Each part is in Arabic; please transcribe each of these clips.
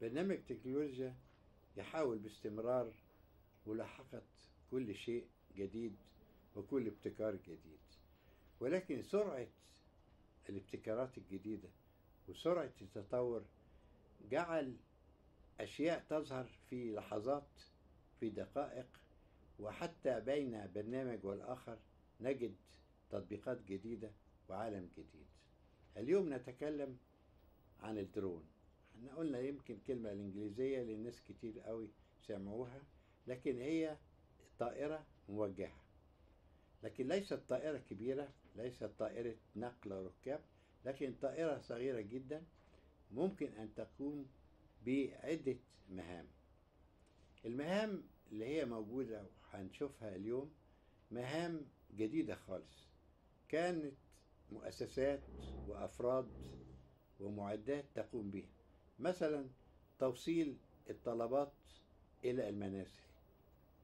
برنامج تكنولوجيا يحاول باستمرار ملاحقة كل شيء جديد وكل ابتكار جديد. ولكن سرعة الابتكارات الجديدة وسرعة التطور جعل أشياء تظهر في لحظات في دقائق وحتى بين برنامج والآخر نجد تطبيقات جديدة وعالم جديد. اليوم نتكلم عن الدرون. إحنا قلنا يمكن كلمة الإنجليزية للناس كتير قوي سمعوها لكن هي طائرة موجهة. لكن ليست طائرة كبيرة ليست طائرة نقل ركاب لكن طائرة صغيرة جدا ممكن أن تقوم بعدة مهام. المهام اللي هي موجودة وهنشوفها اليوم مهام جديدة خالص. كانت مؤسسات وأفراد ومعدات تقوم بها مثلا توصيل الطلبات إلى المنازل.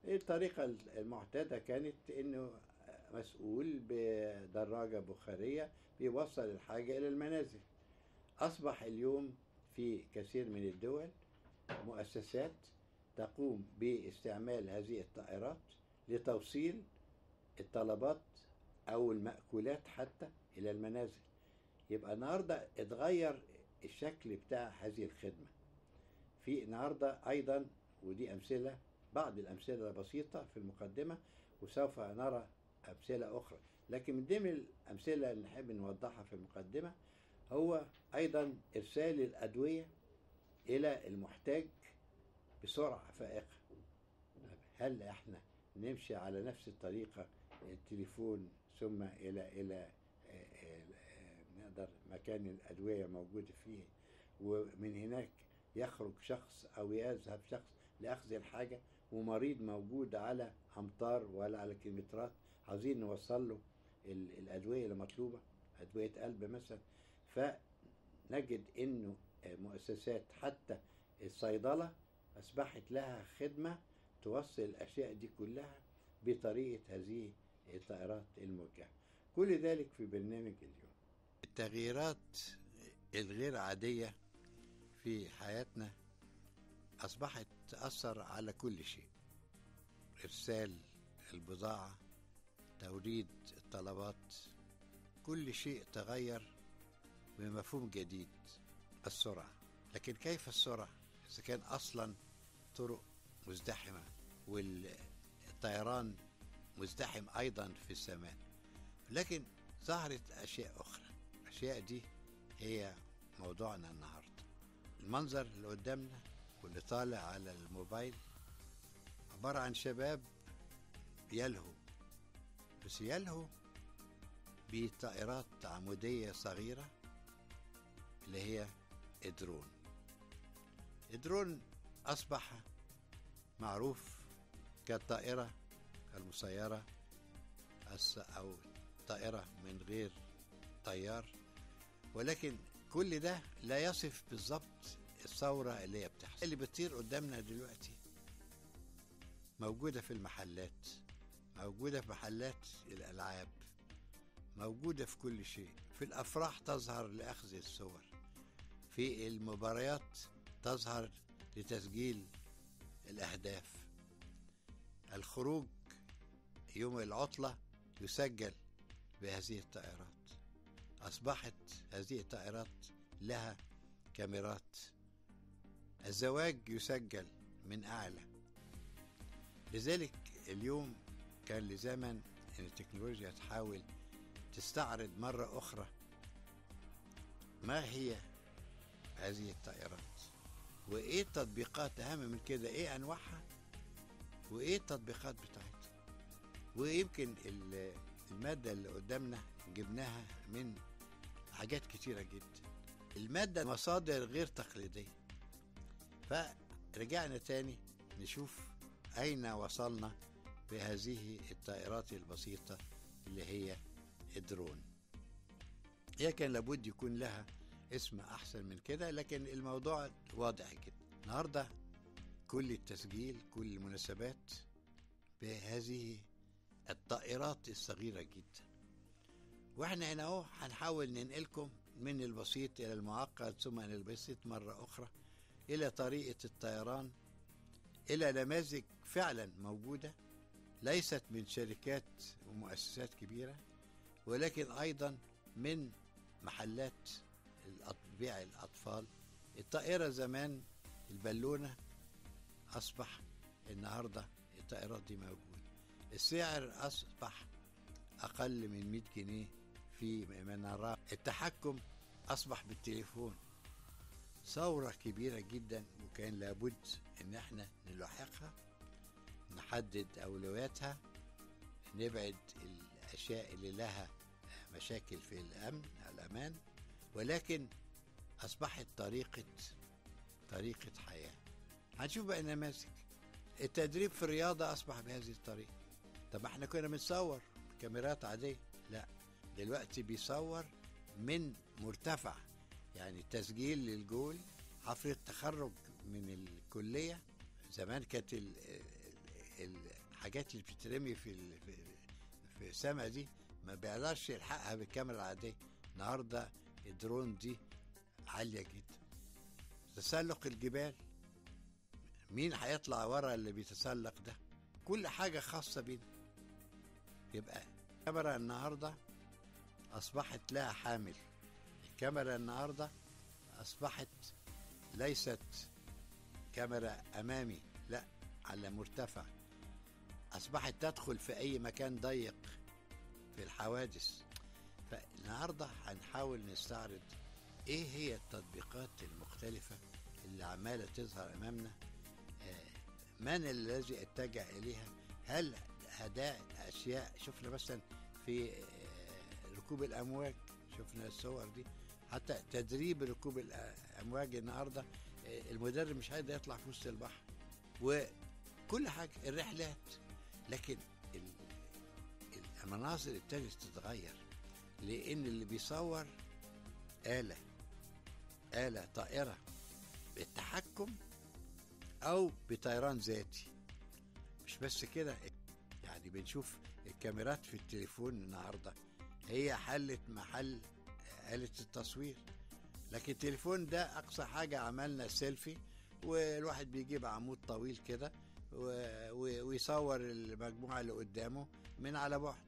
الطريقة المعتادة كانت إنه مسؤول بدراجة بخارية بيوصل الحاجة إلى المنازل. أصبح اليوم في كثير من الدول مؤسسات تقوم باستعمال هذه الطائرات لتوصيل الطلبات أو المأكولات حتى إلى المنازل. يبقى النهاردة اتغير الشكل بتاع هذه الخدمة. في النهاردة أيضا ودي أمثلة بعض الأمثلة بسيطة في المقدمة وسوف نرى أمثلة أخرى. لكن من ضمن الأمثلة اللي نحب نوضحها في المقدمة هو أيضا إرسال الأدوية إلى المحتاج بسرعة فائقة. هل إحنا نمشي على نفس الطريقة التليفون ثم إلى إلى نقدر مكان الأدوية موجودة فيه ومن هناك يخرج شخص أو يذهب شخص لأخذ الحاجة ومريض موجود على أمتار ولا على كيلومترات عاوزين نوصل له الأدوية المطلوبة أدوية قلب مثلا. فنجد إنه مؤسسات حتى الصيدلة أصبحت لها خدمة توصل الأشياء دي كلها بطريقة هذه الطائرات الموجهة. كل ذلك في برنامج اليوم. التغييرات الغير عادية في حياتنا أصبحت تأثر على كل شيء. إرسال البضاعة توريد الطلبات كل شيء تغير بمفهوم جديد السرعة. لكن كيف السرعة؟ إذا كان أصلا طرق مزدحمة والطيران مزدحم أيضا في السماء لكن ظهرت أشياء أخرى. الأشياء دي هي موضوعنا النهاردة. المنظر اللي قدامنا واللي طالع على الموبايل عبارة عن شباب يلهو. بس يلهو بطائرات عمودية صغيرة اللي هي الدرون الدرون أصبح معروف كالطائرة المسيرة أو طائرة من غير طيار. ولكن كل ده لا يصف بالظبط الثورة اللي هي بتحصل. اللي بتطير قدامنا دلوقتي موجودة في المحلات موجودة في محلات الألعاب موجودة في كل شيء. في الأفراح تظهر لأخذ الصور في المباريات تظهر لتسجيل الأهداف. الخروج يوم العطلة يسجل بهذه الطائرات. أصبحت هذه الطائرات لها كاميرات. الزواج يسجل من أعلى. لذلك اليوم كان لزمن أن التكنولوجيا تحاول تستعرض مرة أخرى ما هي هذه الطائرات؟ وإيه التطبيقات أهم من كده؟ إيه أنواعها؟ وإيه التطبيقات بتاعتها؟ ويمكن المادة اللي قدامنا جبناها من حاجات كتيرة جدا. المادة مصادر غير تقليدية. فرجعنا تاني نشوف أين وصلنا بهذه الطائرات البسيطة اللي هي الدرون. هي كان لابد يكون لها اسم أحسن من كده لكن الموضوع واضح جدا. النهاردة كل التسجيل كل المناسبات بهذه الطائرات الصغيرة جدا. وإحنا هنا اهو هنحاول ننقلكم من البسيط إلى المعقد ثم إلى البسيط مرة أخرى إلى طريقة الطيران. إلى نماذج فعلا موجودة ليست من شركات ومؤسسات كبيرة ولكن أيضا من محلات بيع الأطفال. الطائرة زمان البالونة أصبح النهاردة الطائرات دي موجودة. السعر أصبح أقل من 100 جنيه في منارات التحكم أصبح بالتليفون. ثورة كبيرة جدا وكان لابد إن إحنا نلاحقها نحدد أولوياتها نبعد الأشياء اللي لها مشاكل في الأمن الأمان ولكن أصبحت طريقة طريقة حياة. هنشوف بقى نماذج التدريب في الرياضة أصبح بهذه الطريقة. طب إحنا كنا بنصور بكاميرات عادية؟ لا. دلوقتي بيصور من مرتفع يعني تسجيل للجول حفلة تخرج من الكلية زمان كانت ال- ال- الحاجات اللي بتترمي في في في السما دي ما بيقدرش يلحقها بالكاميرا العادية. النهارده الدرون دي عالية جدا. تسلق الجبال. مين هيطلع ورا اللي بيتسلق ده؟ كل حاجة خاصة بينا. يبقى الكاميرا النهاردة أصبحت لها حامل. الكاميرا النهاردة أصبحت ليست كاميرا أمامي لا على مرتفع. أصبحت تدخل في أي مكان ضيق في الحوادث. فالنهاردة هنحاول نستعرض إيه هي التطبيقات المختلفة اللي عمالة تظهر أمامنا. آه، من الذي اتجه إليها؟ هل هذا أشياء؟ شفنا مثلا في ركوب الأمواج. شفنا الصور دي. حتى تدريب ركوب الأمواج النهاردة آه، المدرب مش هيقدر يطلع في وسط البحر. وكل حاجة الرحلات. لكن ال- المناظر ابتدت تتغير. لأن اللي بيصور آلة آلة طائرة بالتحكم أو بطيران ذاتي. مش بس كده يعني بنشوف الكاميرات في التليفون النهاردة. هي حلت محل آلة التصوير. لكن التليفون ده أقصى حاجة عملنا سيلفي والواحد بيجيب عمود طويل كده ويصور المجموعة اللي قدامه من على بعد.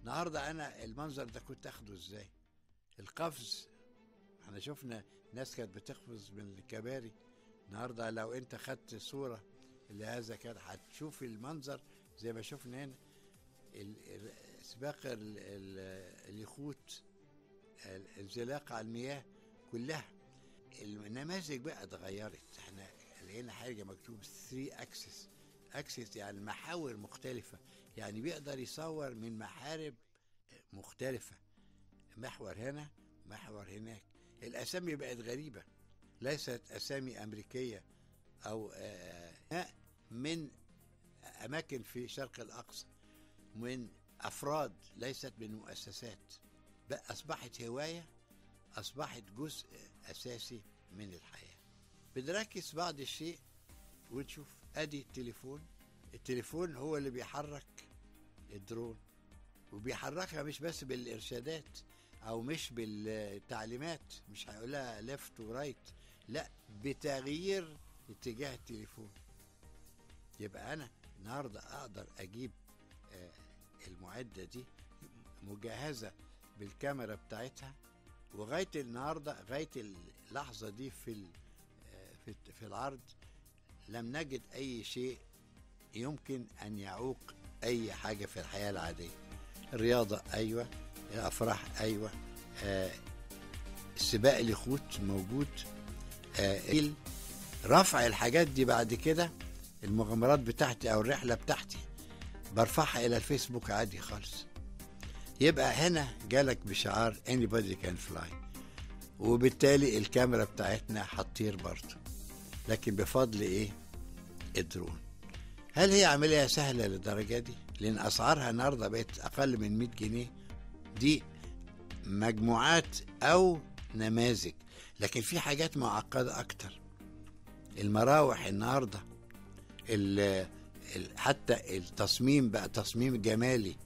النهارده أنا المنظر ده كنت أخده إزاي؟ القفز. إحنا شفنا ناس كانت بتقفز من الكباري. النهارده لو أنت خدت صورة لهذا كان هتشوف المنظر زي ما شفنا هنا. سباق ال- ال- اليخوت الانزلاق على المياه كلها. النماذج بقى اتغيرت. إحنا لقينا حاجة مكتوب 3 اكسس اكسس يعني محاور مختلفة. يعني بيقدر يصور من محاور مختلفة. محور هنا محور هناك. الأسامي بقت غريبة. ليست أسامي أمريكية أو آه، من أماكن في شرق الأقصى من أفراد ليست من مؤسسات بقى أصبحت هواية أصبحت جزء أساسي من الحياة. بنركز بعض الشيء ونشوف. أدي التليفون. التليفون هو اللي بيحرك الدرون وبيحركها مش بس بالإرشادات أو مش بالتعليمات مش هيقولها left و right لا بتغيير اتجاه التليفون. يبقى أنا النهارده أقدر أجيب آه، المعده دي مجهزة بالكاميرا بتاعتها وغاية النهارده غاية اللحظة دي في في العرض لم نجد أي شيء يمكن أن يعوق أي حاجة في الحياة العادية. الرياضة أيوه. الأفراح أيوه. آه السباق اليخوت موجود. آه رفع الحاجات دي بعد كده المغامرات بتاعتي أو الرحلة بتاعتي برفعها إلى الفيسبوك عادي خالص. يبقى هنا جالك بشعار anybody can fly. وبالتالي الكاميرا بتاعتنا هتطير برضه. لكن بفضل إيه؟ الدرون. هل هي عملية سهلة للدرجة دي؟ لأن أسعارها النهاردة بقت أقل من 100 جنيه. دي مجموعات أو نماذج. لكن في حاجات معقدة أكتر. المراوح النهاردة ال ال حتى التصميم بقى تصميم جمالي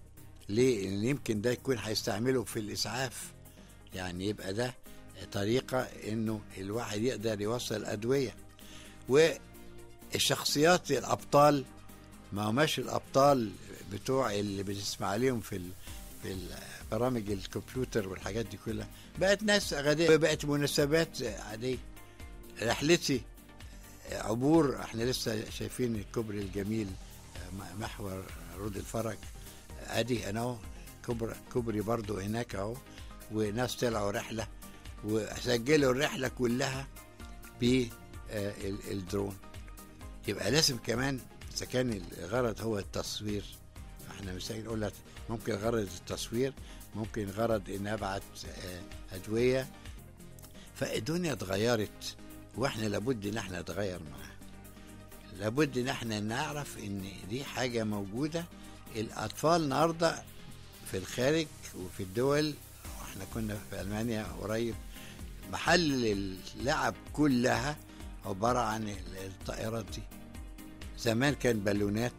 ليه؟ لأن يمكن ده يكون هيستعمله في الإسعاف يعني يبقى ده طريقة إنه الواحد يقدر يوصل أدوية والشخصيات الأبطال ما هماش الأبطال بتوع اللي بنسمع عليهم في. في برامج الكمبيوتر والحاجات دي كلها بقت ناس غداء بقت مناسبات عادية رحلتي عبور إحنا لسه شايفين الكوبري الجميل محور روض الفرج. ادي أنا كوبري كوبري برضو هناك اهو وناس طلعوا رحلة وسجلوا الرحلة كلها بالدرون يبقى لازم كمان إذا كان الغرض هو التصوير إحنا مش نقول ممكن غرض التصوير ممكن غرض إن أبعت أدوية. فالدنيا اتغيرت. وإحنا لابد إن إحنا نتغير معاها لابد إن إحنا نعرف إن دي حاجة موجودة. الأطفال النهارده في الخارج وفي الدول إحنا كنا في ألمانيا قريب محل اللعب كلها عبارة عن الطائرات دي. زمان كان بالونات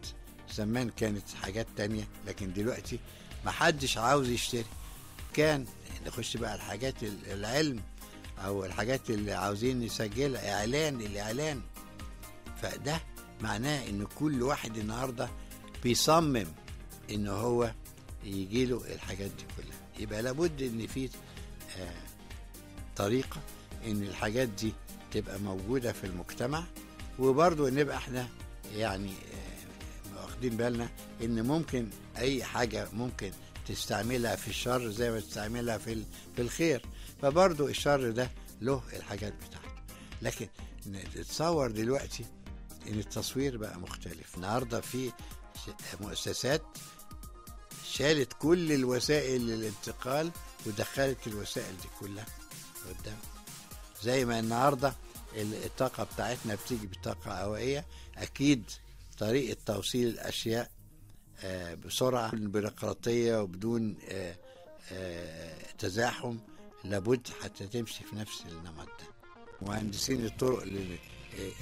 زمان كانت حاجات تانية لكن دلوقتي محدش عاوز يشتري. كان نخش بقى الحاجات العلم أو الحاجات اللي عاوزين نسجلها إعلان الإعلان. فده معناه إن كل واحد النهارده بيصمم إن هو يجي له الحاجات دي كلها. يبقى لابد إن في آه طريقة إن الحاجات دي تبقى موجودة في المجتمع وبرضه نبقى إحنا يعني آه واخدين بالنا إن ممكن أي حاجة ممكن تستعملها في الشر زي ما تستعملها في في الخير. فبرضه الشر ده له الحاجات بتاعته. لكن تتصور دلوقتي إن التصوير بقى مختلف. النهارده في مؤسسات شالت كل الوسائل للانتقال ودخلت الوسائل دي كلها قدام. زي ما النهارده الطاقة بتاعتنا بتيجي بطاقة هوائية أكيد طريقة توصيل الأشياء بسرعة بيروقراطية وبدون تزاحم. لابد حتى تمشي في نفس النمط. ده مهندسين الطرق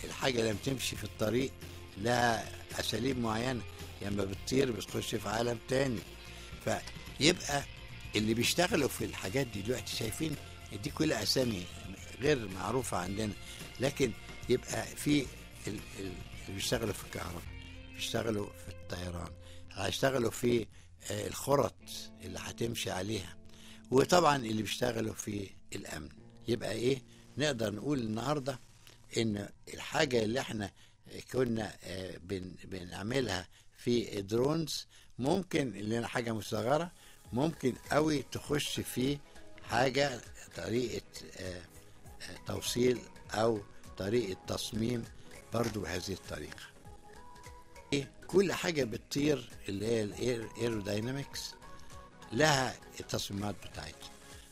الحاجة لما تمشي في الطريق لها أساليب معينة لما بتطير بتخش في عالم تاني. فيبقى اللي بيشتغلوا في الحاجات دي دلوقتي شايفين دي كلها أسامي غير معروفة عندنا. لكن يبقى في اللي بيشتغلوا في الكهرباء بيشتغلوا في الطيران هيشتغلوا في الخرط اللي هتمشي عليها. وطبعا اللي بيشتغلوا في الأمن. يبقى إيه؟ نقدر نقول النهارده إن الحاجة اللي إحنا كنا بن بنعملها في الدرونز ممكن اللي حاجة مصغرة ممكن قوي تخش في حاجة طريقة توصيل أو طريقة تصميم برضو بهذه الطريقة. إيه؟ كل حاجة بتطير اللي هي الايروداينامكس لها التصميمات بتاعتها.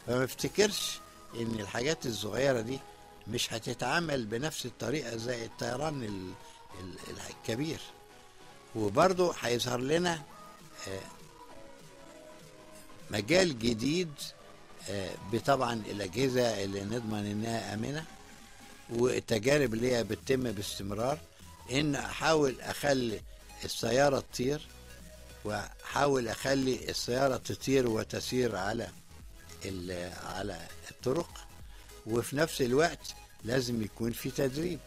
فما افتكرش إن الحاجات الصغيرة دي مش هتتعامل بنفس الطريقة زي الطيران الكبير. وبرضه هيظهر لنا مجال جديد بطبعا الأجهزة اللي نضمن إنها آمنة والتجارب اللي هي بتتم باستمرار إن أحاول أخلي السيارة تطير. واحاول أخلي السيارة تطير وتسير على على الطرق وفي نفس الوقت لازم يكون في تدريب.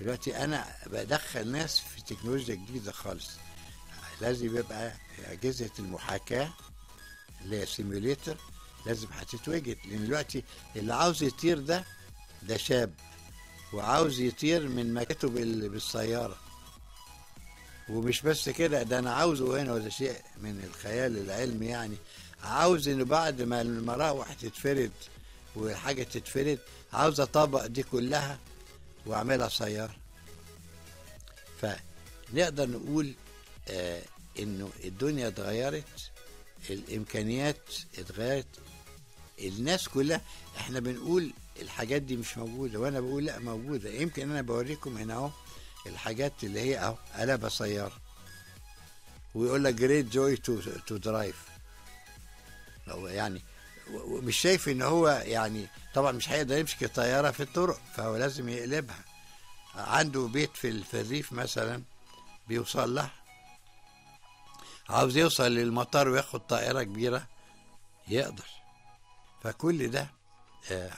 دلوقتي أنا بدخل ناس في تكنولوجيا جديدة خالص. لازم يبقى أجهزة المحاكاة اللي هي سيميوليتر لازم هتتوجد لأن دلوقتي اللي عاوز يطير ده ده شاب وعاوز يطير من مكانته بالسيارة. ومش بس كده ده أنا عاوزه هنا وده شيء من الخيال العلمي يعني. عاوز إنه بعد ما المراوح تتفرد والحاجة تتفرد عاوز أطبق دي كلها وأعملها سيارة. فنقدر نقول آه إنه الدنيا اتغيرت الإمكانيات اتغيرت الناس كلها إحنا بنقول الحاجات دي مش موجودة وأنا بقول لا موجودة. يمكن أنا بوريكم هنا أهو الحاجات اللي هي اهو قلبها سيارة. ويقول لك great joy to to drive يعني مش شايف إن هو يعني طبعا مش هيقدر يمسك الطيارة في الطرق فهو لازم يقلبها. عنده بيت في الريف مثلا بيوصل لها عاوز يوصل للمطار وياخد طائرة كبيرة يقدر. فكل ده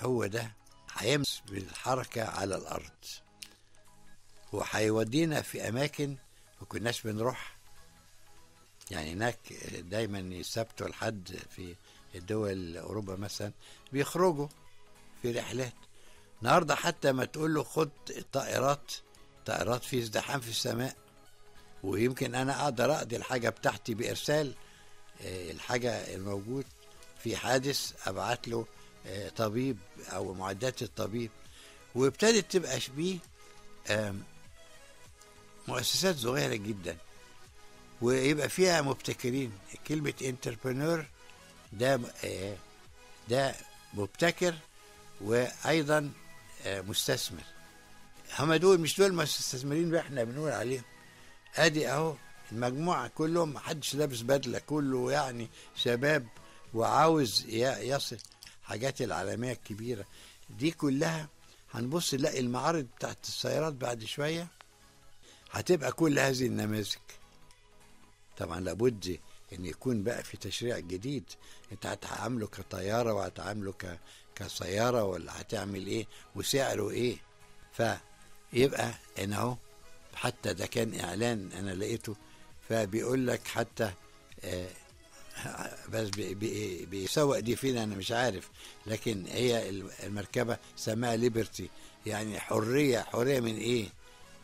هو ده هيمس بالحركة على الأرض. وهيودينا في أماكن ما كناش بنروح. يعني هناك دايما يثبتوا الحد في الدول أوروبا مثلا بيخرجوا في رحلات. النهارده حتى ما تقول له خد الطائرات طائرات في ازدحام في السماء. ويمكن أنا أقدر أقضي الحاجة بتاعتي بإرسال آه، الحاجة الموجود في حادث أبعت له آه، طبيب أو معدات الطبيب. وابتدت تبقى شبيه مؤسسات صغيرة جدا. ويبقى فيها مبتكرين. كلمة انتربرنور ده آه، ده مبتكر وأيضا آه، مستثمر. هما دول مش دول المستثمرين اللي إحنا بنقول عليهم. أدي أهو المجموعة كلهم محدش لابس بدلة كله يعني شباب وعاوز يصل حاجات العالمية الكبيرة. دي كلها هنبص نلاقي المعارض بتاعت السيارات بعد شوية. هتبقى كل هذه النماذج. طبعا لابد إن يكون بقى في تشريع جديد. أنت هتعامله كطيارة وهتعامله ك كسيارة ولا هتعمل إيه وسعره إيه. فيبقى هنا أهو حتى ده كان إعلان أنا لقيته فبيقول لك حتى آه، بس بي- بي- بيسوق دي فين أنا مش عارف. لكن هي المركبة سماها Liberty. يعني حرية حرية من إيه؟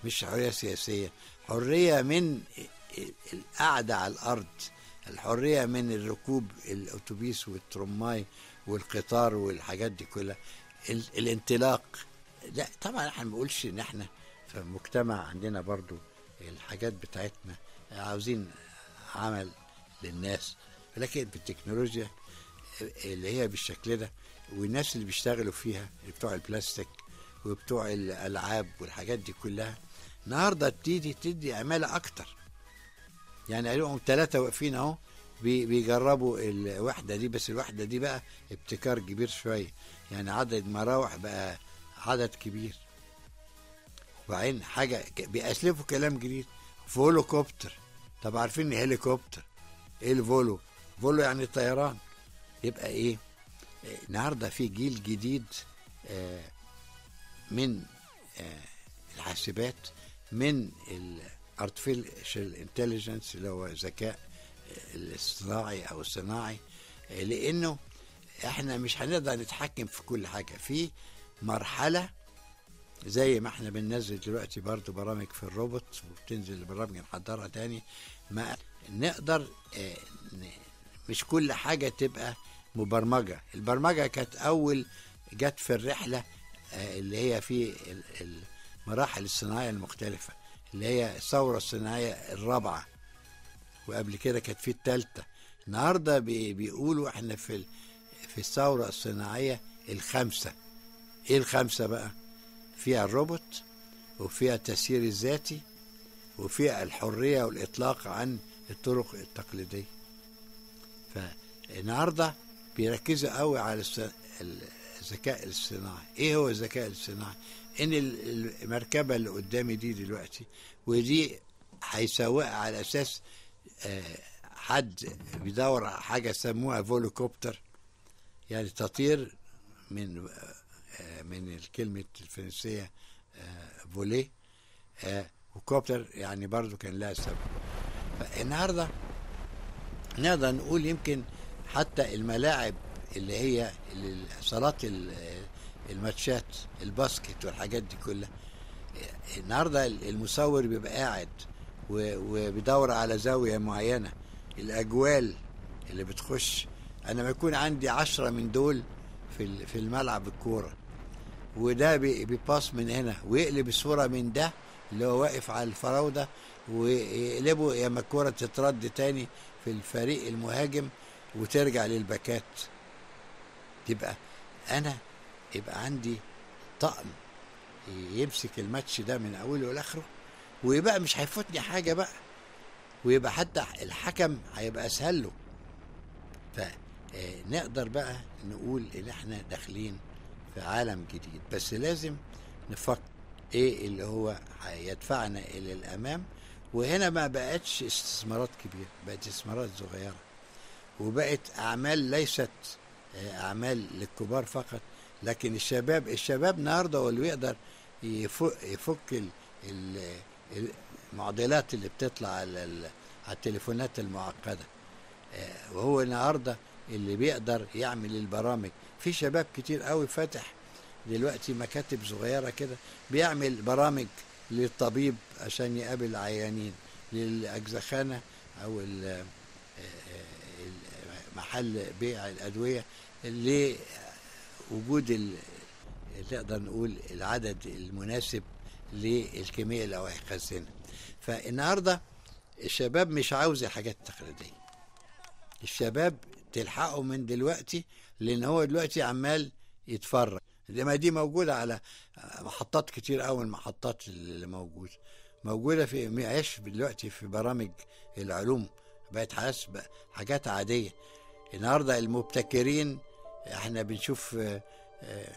مش حرية سياسية. حرية من القعدة على الأرض الحرية من الركوب الأتوبيس والترماي والقطار والحاجات دي كلها. ال- الانطلاق. لا طبعا إحنا ما بنقولش إن إحنا في المجتمع عندنا برضو الحاجات بتاعتنا عاوزين عمل للناس. لكن بالتكنولوجيا اللي هي بالشكل ده والناس اللي بيشتغلوا فيها بتوع البلاستيك وبتوع الألعاب والحاجات دي كلها النهارده تيجي تدي عمالة أكتر. يعني قالوا ثلاثة واقفين أهو بي- بيجربوا الوحدة دي بس الوحدة دي بقى ابتكار كبير شوية. يعني عدد مراوح بقى عدد كبير. وبعدين حاجة بيألفوا كلام جديد. Volocopter. طب عارفين هليكوبتر إيه ال Volo؟ Volo يعني طيران. يبقى إيه؟ النهارده في جيل جديد آه، من آه، الحاسبات من ال artificial intelligence اللي هو الذكاء الاصطناعي أو الصناعي لأنه إحنا مش هنقدر نتحكم في كل حاجة. في مرحلة زي ما إحنا بننزل دلوقتي برضو برامج في الروبوت وبتنزل البرامج نحضرها تاني ما نقدر آه، مش كل حاجة تبقى مبرمجة. البرمجة كانت أول جت في الرحلة آه، اللي هي في المراحل الصناعية المختلفة اللي هي الثورة الصناعية الرابعة. وقبل كده كانت في التالتة. النهاردة بي- بيقولوا إحنا في في الثورة الصناعية الخامسة. إيه الخامسة بقى؟ فيها الروبوت وفيها التسيير الذاتي وفيها الحرية والإطلاق عن الطرق التقليدية. فالنهاردة بيركزوا قوي على الذكاء الاصطناعي. إيه هو الذكاء الاصطناعي؟ إن ال- المركبة اللي قدامي دي دلوقتي ودي هيسوقها على أساس آه، حد بيدور على حاجة سموها فولوكوبتر يعني تطير من آه، من الكلمة الفرنسية آه، فولي وكوبتر يعني برضو كان لها سبب. فالنهاردة نقدر نقول يمكن حتى الملاعب اللي هي صالات ال- الماتشات الباسكت والحاجات دي كلها. النهارده المصور بيبقى قاعد وبيدور على زاوية معينة. الأجوال اللي بتخش أنا ما يكون عندي عشرة من دول في في الملعب الكورة وده بي- بيباص من هنا ويقلب الصورة من ده اللي هو واقف على الفراودة ويقلبه يا اما الكورة تترد تاني في الفريق المهاجم وترجع للباكات. يبقى أنا يبقى عندي طقم يمسك الماتش ده من أوله لآخره ويبقى مش هيفوتني حاجة بقى ويبقى حتى الحكم هيبقى أسهل له. فنقدر بقى نقول إن إحنا داخلين في عالم جديد بس لازم نفكر إيه اللي هو هيدفعنا إلى الأمام. وهنا ما بقتش استثمارات كبيرة بقت استثمارات صغيرة وبقت أعمال ليست آه، أعمال للكبار فقط لكن الشباب الشباب النهارده هو اللي يقدر يفك, يفك ال- ال- المعضلات اللي بتطلع على ال- على التليفونات المعقدة. آه، وهو النهارده اللي بيقدر يعمل البرامج. في شباب كتير قوي فاتح دلوقتي مكاتب صغيرة كده بيعمل برامج للطبيب عشان يقابل العيانين للأجزخانة أو آه، ال- محل بيع الأدوية لوجود نقدر نقول العدد المناسب للكمية اللي هو هيخزنها فالنهاردة الشباب مش عاوز الحاجات التقليدية. الشباب تلحقه من دلوقتي لأن هو دلوقتي عمال يتفرج. دي ما دي موجودة على محطات كتير قوي المحطات اللي موجودة. موجودة في معيش دلوقتي في برامج العلوم. بقت حاجات عادية. النهارده المبتكرين إحنا بنشوف آه، آه،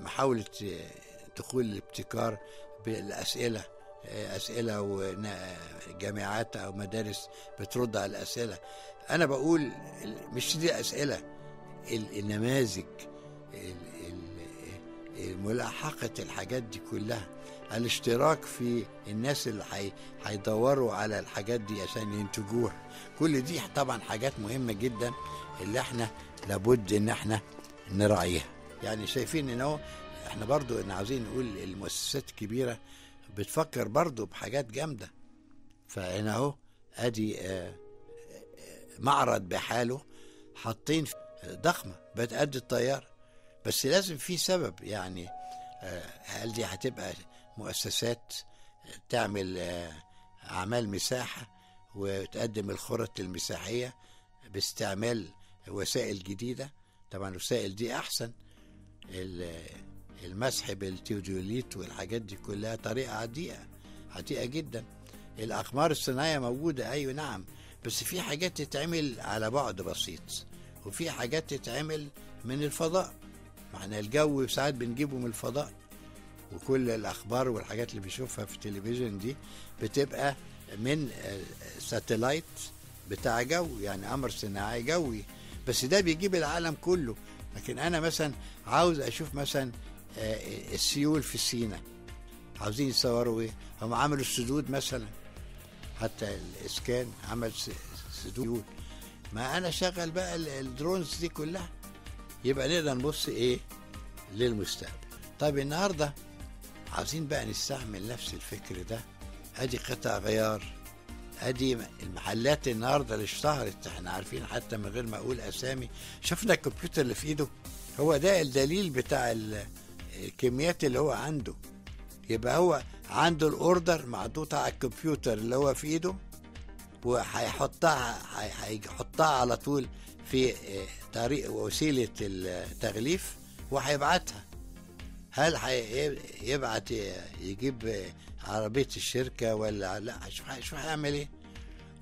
محاولة آه، دخول الابتكار بالأسئلة آه، أسئلة وجامعات أو مدارس بترد على الأسئلة. أنا بقول مش دي ال- النماذج ملاحقة الحاجات دي كلها. الاشتراك في الناس اللي هيدوروا على الحاجات دي عشان ينتجوها. كل دي طبعا حاجات مهمة جدا اللي إحنا لابد إن إحنا نراعيها. يعني شايفين إن إحنا برضو إن عاوزين نقول المؤسسات الكبيرة بتفكر برضو بحاجات جامدة. فهنا أهو أدي آه، معرض بحاله حاطين ضخمة بقت قد الطياره بس لازم في سبب يعني آه، هل دي هتبقى مؤسسات تعمل آه، أعمال مساحة وتقدم الخرط المساحية باستعمال وسائل جديدة؟ طبعا الوسائل دي أحسن. ال- المسح بالتيودوليت والحاجات دي كلها طريقة عتيقة عتيقة جدا. الأقمار الصناعية موجودة أيوه نعم. بس في حاجات تتعمل على بعد بسيط وفي حاجات تتعمل من الفضاء. معنى الجو ساعات بنجيبه من الفضاء وكل الأخبار والحاجات اللي بيشوفها في التلفزيون دي بتبقى من satellite بتاع جو يعني قمر صناعي جوي. بس ده بيجيب العالم كله. لكن أنا مثلا عاوز أشوف مثلا آه، السيول في سينا. عاوزين يصوروا إيه؟ هم عملوا السدود مثلا. حتى الإسكان عمل سدود. ما أنا شغل بقى ال- الدرونز دي كلها. يبقى نقدر نبص إيه؟ للمستقبل. طيب النهارده عاوزين بقى نستعمل نفس الفكر ده. أدي قطع غيار أدي المحلات النهارده اللي اشتهرت إحنا عارفين حتى من غير ما أقول أسامي. شفنا الكمبيوتر اللي في إيده. هو ده الدليل بتاع ال- الكميات اللي هو عنده. يبقى هو عنده الأوردر محطوطه على الكمبيوتر اللي هو في إيده وهيحطها هي- هيحطها على طول في آه، طريق وسيلة التغليف وهيبعتها. هل هي- يبعت يجيب عربية الشركة ولا لا؟ شوف هيعمل إيه؟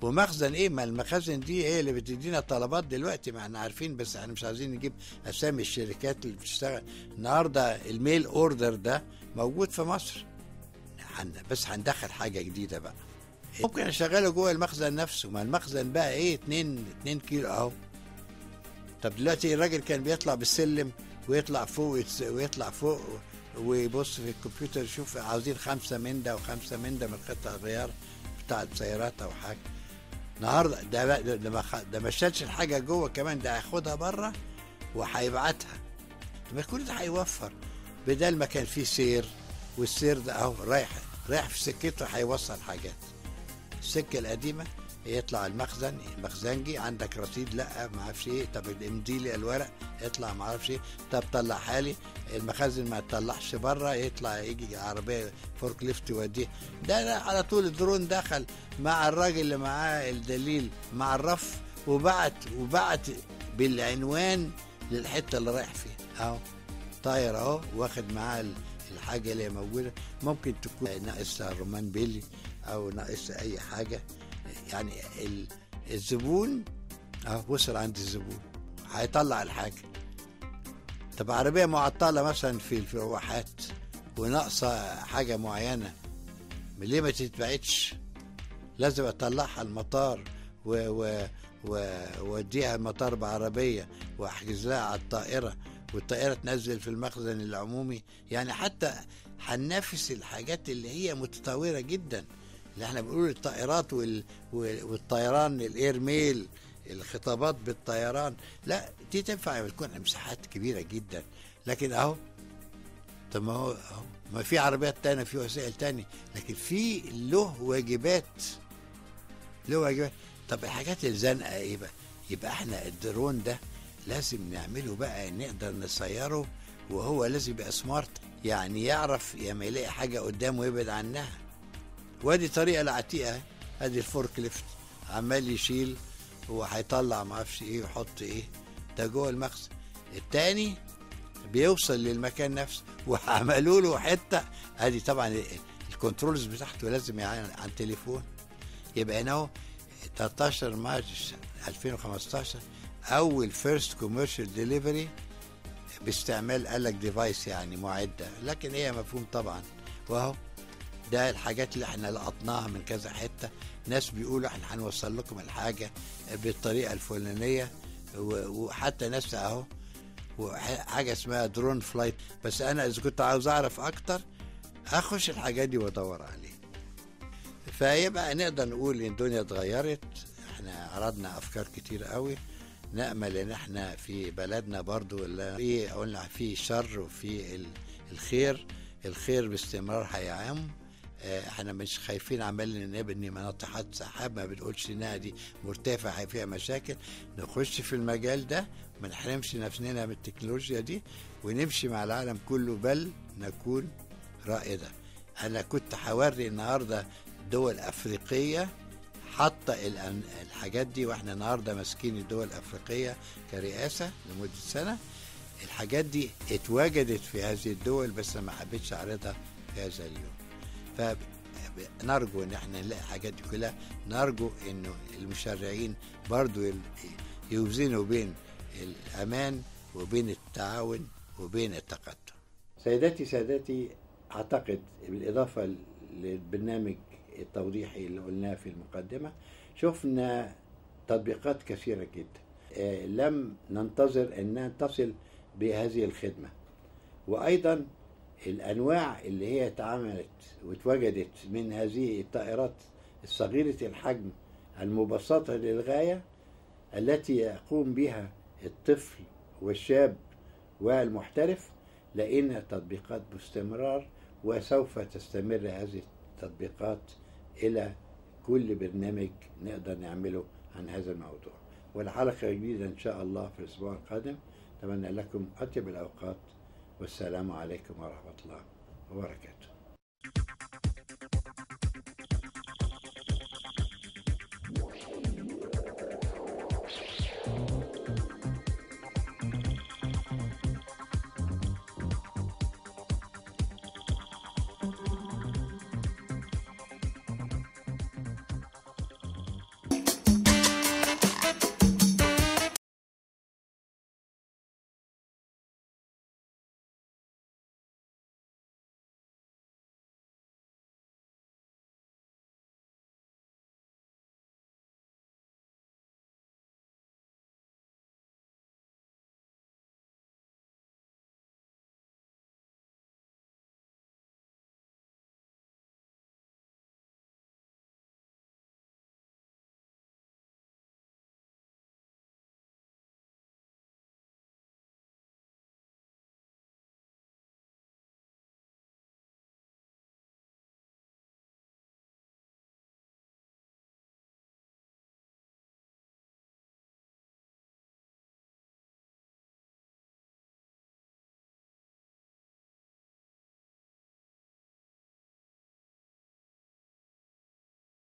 ومخزن إيه؟ ما المخازن دي هي اللي بتدينا طلبات دلوقتي ما إحنا عارفين بس إحنا مش عايزين نجيب أسامي الشركات اللي بتشتغل. النهارده الميل أوردر ده موجود في مصر. بس هندخل حاجة جديدة بقى. ممكن أشغله جوه المخزن نفسه. ما المخزن بقى إيه؟ 2 2 كيلو أهو. طب دلوقتي الراجل كان بيطلع بالسلم ويطلع فوق ويطلع فوق ويبص في الكمبيوتر يشوف عاوزين خمسة من ده وخمسة من ده من قطع غيار بتاعت سيارات أو حاجة. النهارده ده ده ما شالش الحاجة جوه كمان ده هياخدها بره وهيبعتها. ما كل ده هيوفر. بدل ما كان فيه سير والسير ده أهو رايح رايح في سكته هيوصل حاجات. السكة القديمة يطلع المخزن مخزنجي عندك رصيد لا ما أعرفش إيه. طب امضي لي الورق اطلع ما أعرفش إيه. طب طلعها لي. المخازن ما تطلعش بره يطلع يجي عربية forklift يوديه ده, ده على طول الدرون دخل مع الراجل اللي معاه الدليل مع الرف وبعت وبعت بالعنوان للحتة اللي رايح فيها. اهو طاير اهو واخد معاه ال- الحاجة اللي موجودة. ممكن تكون ناقصها الرومان بيلي أو ناقصها اي حاجة. يعني ال- الزبون اهو وصل عند الزبون هيطلع الحاجة. طب عربية معطلة مثلا في الواحات وناقصة حاجة معينة ليه ما تتبعتش؟ لازم أطلعها المطار و و و- واديها المطار بعربية وأحجز لها على الطائرة والطائرة تنزل في المخزن العمومي. يعني حتى هننافس الحاجات اللي هي متطورة جدا. اللي إحنا بنقول الطائرات وال... والطيران الاير ميل الخطابات بالطيران. لا دي تنفع تكون مساحات كبيرة جدا. لكن اهو طب ما هو اهو ما في عربيات تانية في وسائل تانية. لكن في له واجبات له واجبات. طب الحاجات الزنقة إيه بقى؟ يبقى إحنا الدرون ده لازم نعمله بقى نقدر نسيره وهو لازم يبقى smart يعني يعرف لما يلاقي حاجة قدامه يبعد عنها. وادي طريقة العتيقة. ادي ال forklift. عمال يشيل وهيطلع معرفش إيه ويحط إيه. ده جوه المخزن. التاني بيوصل للمكان نفسه. وعملوا له حتة. ادي طبعا ال controls بتاعته لازم يعني عن تليفون. يبقى هنا أهو 13 مارس 2015 أول first commercial delivery باستعمال قالك device يعني معدة. لكن هي مفهوم طبعا. واهو ده الحاجات اللي إحنا لقطناها من كذا حتة. ناس بيقولوا إحنا هنوصل لكم الحاجة بالطريقة الفلانية وحتى ناس اهو وحاجة اسمها drone flight بس أنا اذا كنت عاوز اعرف أكتر اخش الحاجات دي وادور عليه فيبقى نقدر نقول إن الدنيا اتغيرت. إحنا عرضنا افكار كتير قوي. نأمل إن إحنا في بلدنا برضو في قلنا في شر وفي الخير. الخير باستمرار هيعم. إحنا مش خايفين عمال نبني مناطحات سحاب ما بنقولش انها دي مرتفعة فيها مشاكل. نخش في المجال ده ما نحرمش نفسنا من التكنولوجيا دي ونمشي مع العالم كله بل نكون رائده أنا كنت حوري النهارده دول أفريقية حاطة الحاجات دي وإحنا النهارده ماسكين الدول الافريقيه كرئاسة لمدة سنة. الحاجات دي اتواجدت في هذه الدول بس ما حبيتش أعرضها في هذا اليوم. فنرجو إن إحنا نلاقي الحاجات دي كلها. نرجو إنه المشرعين برضو يوزنوا بين الأمان وبين التعاون وبين التقدم. سيداتي سادتي أعتقد بالإضافة للبرنامج التوضيحي اللي قلناه في المقدمة شفنا تطبيقات كثيرة جدا. لم ننتظر إنها تصل بهذه الخدمة. وأيضا الأنواع اللي هي اتعملت واتوجدت من هذه الطائرات الصغيرة الحجم المبسطة للغاية التي يقوم بها الطفل والشاب والمحترف لقينا تطبيقات باستمرار وسوف تستمر هذه التطبيقات إلى كل برنامج نقدر نعمله عن هذا الموضوع. والحلقة الجديدة إن شاء الله في الأسبوع القادم. أتمنى لكم أطيب Vesselamu Aleyküm ve Rahmetullah ve Berekatuhu.